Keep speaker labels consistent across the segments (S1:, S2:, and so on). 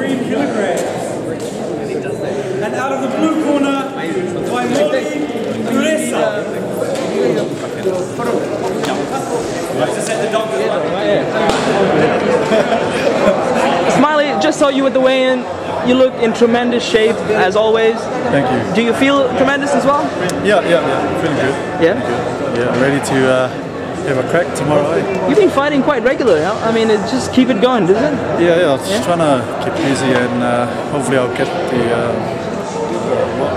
S1: 103 kilograms. And out of the blue corner, Vaimoli Kuresa.
S2: Smiley, just saw you at the weigh-in. You look in tremendous shape as always.
S3: Thank you.
S2: Do you feel tremendous as well?
S3: Yeah, yeah, yeah. Feeling good.
S2: Yeah.
S3: Yeah, ready to uh, have a crack tomorrow. eh?
S2: You've been fighting quite regularly. I mean, it, just keep it going, doesn't it?
S3: Yeah, yeah. Just trying to keep busy and uh, hopefully I'll get the um, uh, what,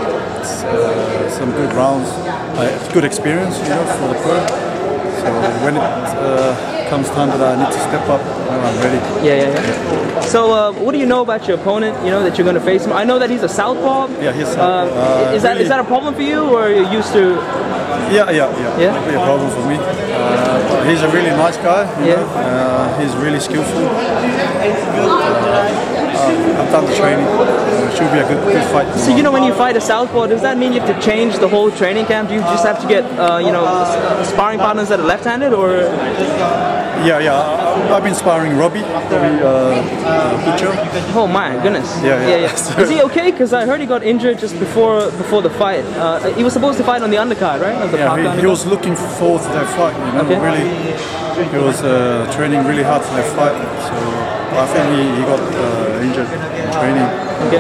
S3: uh, some good rounds. Uh, good experience, you know, for the pro. So when it uh, comes time that I need to step up, I'm ready.
S2: Yeah, yeah, yeah. So, uh, what do you know about your opponent? You know that you're going to face him. I know that he's a southpaw.
S3: Yeah, he's
S2: Uh,
S3: southpaw. Uh,
S2: is that is
S3: really-
S2: that a problem for you, or are you used to?
S3: Yeah, yeah, yeah.
S2: Yeah?
S3: Not be a problem for me. Uh, he's a really nice guy. You
S2: Yeah.
S3: know? uh, he's really skillful. I've done the training. Should be a good, good fight.
S2: So you know when you fight a southpaw, does that mean you have to change the whole training camp? Do you just have to get uh, you know sparring partners that are left-handed, or
S3: Yeah, yeah. I've been sparring Robbie, Robbie uh, uh,
S2: oh my goodness?
S3: Yeah, yeah.
S2: yeah. Is he okay? Because I heard he got injured just before before the fight. Uh, he was supposed to fight on the undercard, right? The
S3: Yeah, he, he was looking forward to that fight. You know,
S2: Okay.
S3: really, he was uh, training really hard for that fight. So I think he, he got uh, injured in training.
S2: Okay.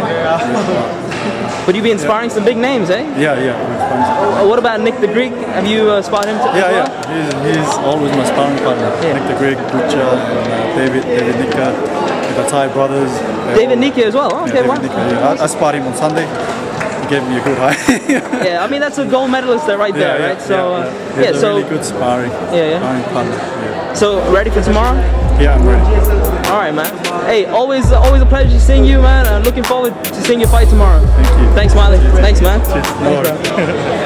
S2: But you've been sparring some big names, eh?
S3: Yeah, yeah. he was fine.
S2: Uh, what about Nick the Greek? Have you uh, sparred him?
S3: Yeah,
S2: well?
S3: yeah. He's, he's always my sparring partner.
S2: Yeah.
S3: Nick the Greek, Butcher, and uh, David, David Nyika, the Thai brothers.
S2: David Nyika as well. Oh,
S3: Yeah,
S2: okay,
S3: David
S2: wow.
S3: Nyika, yeah. I, I sparred him on Sunday. He gave me a good high.
S2: Yeah, I mean that's a gold medalist there, right there,
S3: yeah,
S2: right? So,
S3: yeah,
S2: uh,
S3: yeah.
S2: yeah,
S3: He's a
S2: so
S3: really good sparring,
S2: Yeah, yeah.
S3: sparring partner. Yeah.
S2: so ready for tomorrow?
S3: yeah, I'm ready.
S2: All right, man. Hey, always, always a pleasure seeing you, man. I'm looking forward to seeing your fight tomorrow.
S3: Thank you.
S2: Thanks, Smiley. Thanks, man.
S3: No
S2: Thanks, bro.